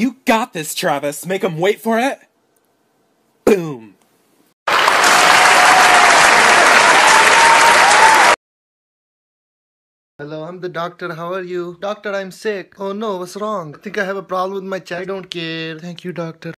You got this, Travis. Make him wait for it. Boom. Hello, I'm the doctor. How are you? Doctor, I'm sick. Oh no, what's wrong? I think I have a problem with my chest. I don't care. Thank you, doctor.